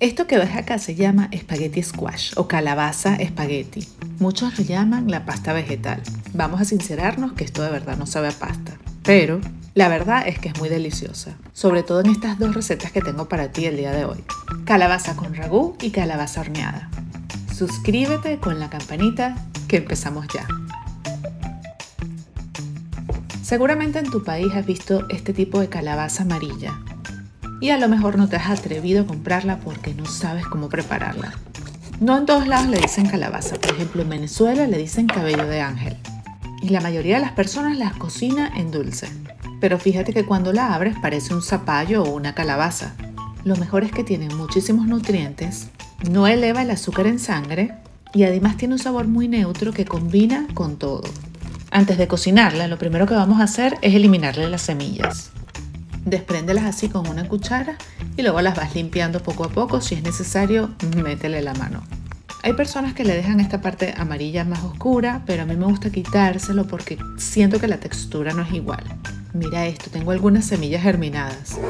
Esto que ves acá se llama espagueti squash o calabaza espagueti. Muchos lo llaman la pasta vegetal. Vamos a sincerarnos que esto de verdad no sabe a pasta. Pero la verdad es que es muy deliciosa, sobre todo en estas dos recetas que tengo para ti el día de hoy. Calabaza con ragú y calabaza horneada. Suscríbete con la campanita que empezamos ya. Seguramente en tu país has visto este tipo de calabaza amarilla y a lo mejor no te has atrevido a comprarla porque no sabes cómo prepararla. No en todos lados le dicen calabaza, por ejemplo en Venezuela le dicen cabello de ángel y la mayoría de las personas las cocina en dulce. Pero fíjate que cuando la abres parece un zapallo o una calabaza. Lo mejor es que tiene muchísimos nutrientes, no eleva el azúcar en sangre y además tiene un sabor muy neutro que combina con todo. Antes de cocinarla, lo primero que vamos a hacer es eliminarle las semillas. Despréndelas así con una cuchara y luego las vas limpiando poco a poco. Si es necesario, métele la mano. Hay personas que le dejan esta parte amarilla más oscura, pero a mí me gusta quitárselo porque siento que la textura no es igual. Mira esto, tengo algunas semillas germinadas.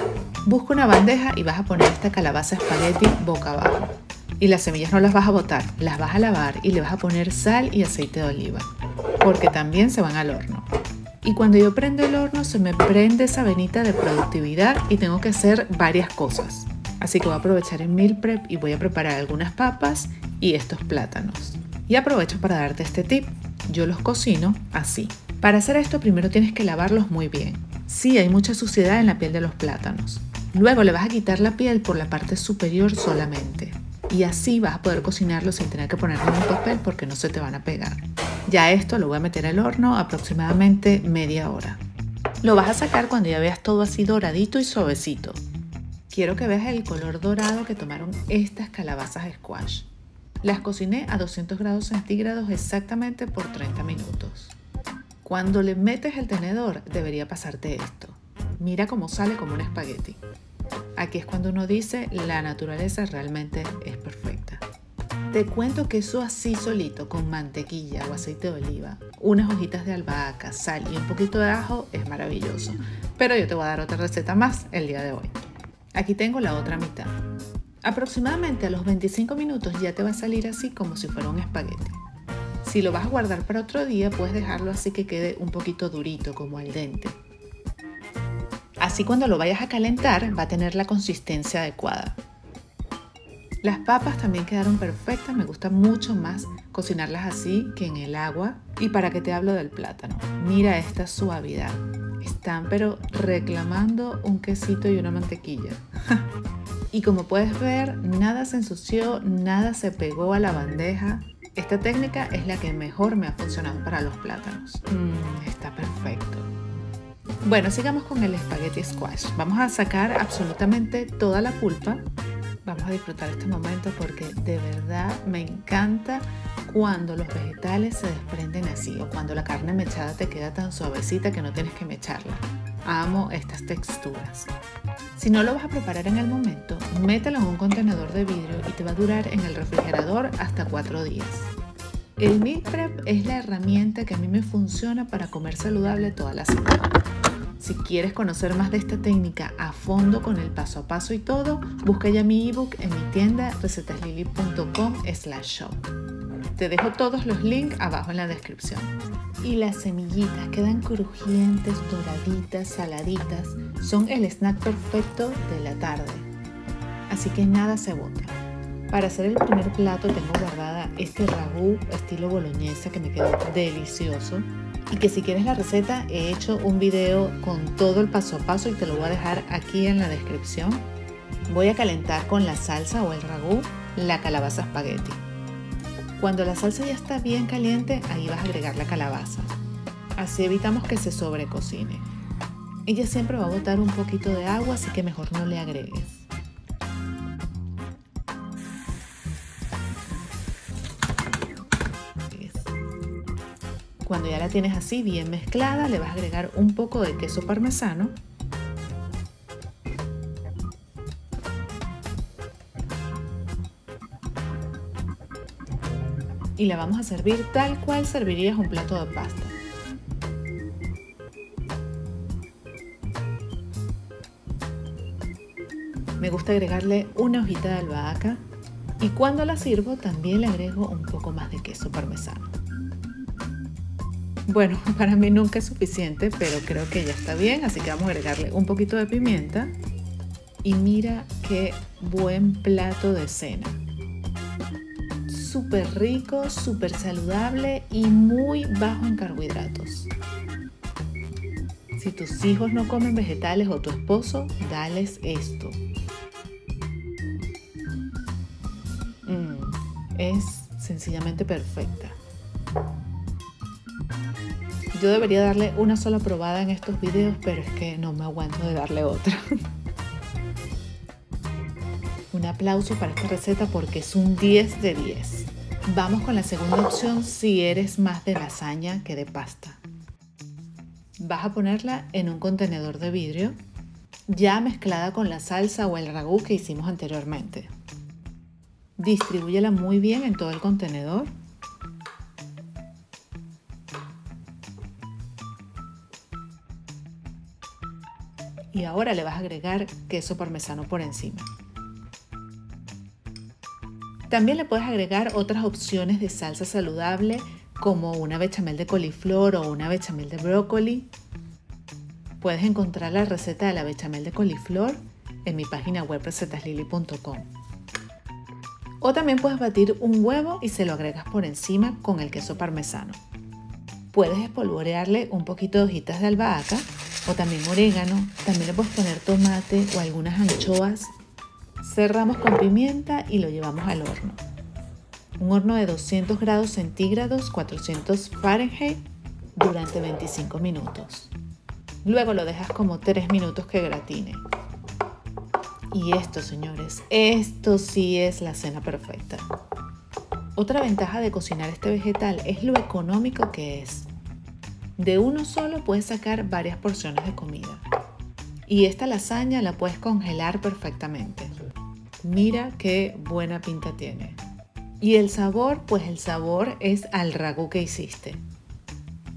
Busca una bandeja y vas a poner esta calabaza espagueti boca abajo. Y las semillas no las vas a botar, las vas a lavar y le vas a poner sal y aceite de oliva, porque también se van al horno. Y cuando yo prendo el horno se me prende esa venita de productividad y tengo que hacer varias cosas. Así que voy a aprovechar el meal prep y voy a preparar algunas papas y estos plátanos. Y aprovecho para darte este tip. Yo los cocino así. Para hacer esto primero tienes que lavarlos muy bien. Sí, hay mucha suciedad en la piel de los plátanos. Luego le vas a quitar la piel por la parte superior solamente y así vas a poder cocinarlo sin tener que ponerlo en un papel porque no se te van a pegar. Ya esto lo voy a meter al horno aproximadamente media hora. Lo vas a sacar cuando ya veas todo así doradito y suavecito. Quiero que veas el color dorado que tomaron estas calabazas squash. Las cociné a 200 grados centígrados exactamente por 30 minutos. Cuando le metes el tenedor debería pasarte esto. Mira cómo sale como un espagueti. Aquí es cuando uno dice la naturaleza realmente es perfecta. Te cuento que eso así solito, con mantequilla o aceite de oliva, unas hojitas de albahaca, sal y un poquito de ajo es maravilloso. Pero yo te voy a dar otra receta más el día de hoy. Aquí tengo la otra mitad. Aproximadamente a los 25 minutos ya te va a salir así como si fuera un espagueti. Si lo vas a guardar para otro día, puedes dejarlo así que quede un poquito durito, como al dente. Así cuando lo vayas a calentar va a tener la consistencia adecuada. Las papas también quedaron perfectas, me gusta mucho más cocinarlas así que en el agua. Y para que te hablo del plátano, mira esta suavidad. Están pero reclamando un quesito y una mantequilla. y como puedes ver, nada se ensució, nada se pegó a la bandeja. Esta técnica es la que mejor me ha funcionado para los plátanos. Mm, está perfecto. Bueno, sigamos con el espagueti squash. Vamos a sacar absolutamente toda la pulpa. Vamos a disfrutar este momento porque de verdad me encanta cuando los vegetales se desprenden así o cuando la carne mechada te queda tan suavecita que no tienes que mecharla. Amo estas texturas. Si no lo vas a preparar en el momento, mételo en un contenedor de vidrio y te va a durar en el refrigerador hasta 4 días. El meal prep es la herramienta que a mí me funciona para comer saludable toda la semana. Si quieres conocer más de esta técnica a fondo con el paso a paso y todo, busca ya mi ebook en mi tienda recetaslili.com slash shop. Te dejo todos los links abajo en la descripción. Y las semillitas quedan crujientes, doraditas, saladitas. Son el snack perfecto de la tarde. Así que nada se bota. Para hacer el primer plato tengo guardada este ragú estilo boloñesa que me quedó delicioso y que si quieres la receta he hecho un video con todo el paso a paso y te lo voy a dejar aquí en la descripción. Voy a calentar con la salsa o el ragú la calabaza espagueti. Cuando la salsa ya está bien caliente, ahí vas a agregar la calabaza. Así evitamos que se sobrecocine. Ella siempre va a botar un poquito de agua, así que mejor no le agregues. Cuando ya la tienes así bien mezclada, le vas a agregar un poco de queso parmesano. Y la vamos a servir tal cual servirías un plato de pasta. Me gusta agregarle una hojita de albahaca y cuando la sirvo también le agrego un poco más de queso parmesano. Bueno, para mí nunca es suficiente, pero creo que ya está bien, así que vamos a agregarle un poquito de pimienta. Y mira qué buen plato de cena. Súper rico, súper saludable y muy bajo en carbohidratos. Si tus hijos no comen vegetales o tu esposo, dales esto. es sencillamente perfecta. Yo debería darle una sola probada en estos videos, pero es que no me aguanto de darle otra. un aplauso para esta receta porque es un 10 de 10. Vamos con la segunda opción si eres más de lasaña que de pasta. Vas a ponerla en un contenedor de vidrio ya mezclada con la salsa o el ragú que hicimos anteriormente. Distribúyela muy bien en todo el contenedor. Y ahora le vas a agregar queso parmesano por encima. También le puedes agregar otras opciones de salsa saludable como una bechamel de coliflor o una bechamel de brócoli. Puedes encontrar la receta de la bechamel de coliflor en mi página web recetaslili.com. O también puedes batir un huevo y se lo agregas por encima con el queso parmesano. Puedes espolvorearle un poquito de hojitas de albahaca o también orégano. También le puedes poner tomate o algunas anchoas. Cerramos con pimienta y lo llevamos al horno. Un horno de 200 grados centígrados, 400 Fahrenheit, durante 25 minutos. Luego lo dejas como 3 minutos que gratine. Y esto, señores, esto sí es la cena perfecta. Otra ventaja de cocinar este vegetal es lo económico que es. De uno solo puedes sacar varias porciones de comida. Y esta lasaña la puedes congelar perfectamente. Mira qué buena pinta tiene. Y el sabor, pues el sabor es al ragú que hiciste.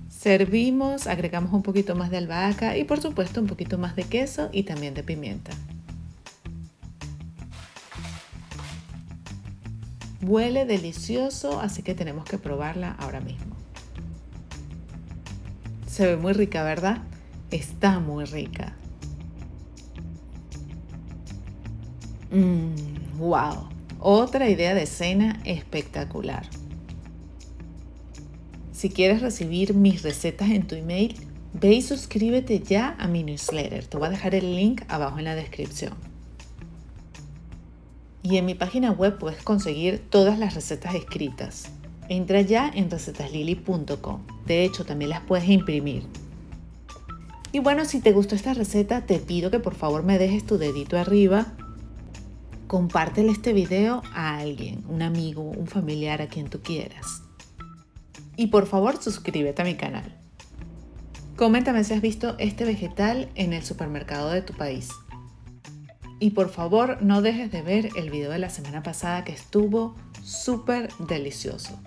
Servimos, agregamos un poquito más de albahaca y por supuesto un poquito más de queso y también de pimienta. Huele delicioso, así que tenemos que probarla ahora mismo. Se ve muy rica, ¿verdad? Está muy rica. Mmm, wow. Otra idea de cena espectacular. Si quieres recibir mis recetas en tu email, ve y suscríbete ya a mi newsletter. Te voy a dejar el link abajo en la descripción. Y en mi página web puedes conseguir todas las recetas escritas. Entra ya en recetaslili.com. De hecho, también las puedes imprimir. Y bueno, si te gustó esta receta, te pido que por favor me dejes tu dedito arriba. Compártele este video a alguien, un amigo, un familiar, a quien tú quieras. Y por favor, suscríbete a mi canal. Coméntame si has visto este vegetal en el supermercado de tu país. Y por favor no dejes de ver el video de la semana pasada que estuvo súper delicioso.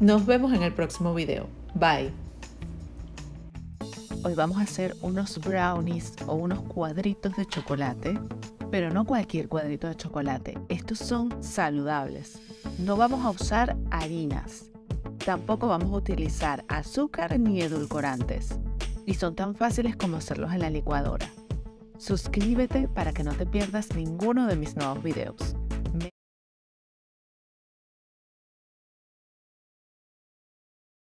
Nos vemos en el próximo video. Bye. Hoy vamos a hacer unos brownies o unos cuadritos de chocolate, pero no cualquier cuadrito de chocolate. Estos son saludables. No vamos a usar harinas. Tampoco vamos a utilizar azúcar ni edulcorantes. Y son tan fáciles como hacerlos en la licuadora. Suscríbete para que no te pierdas ninguno de mis nuevos videos.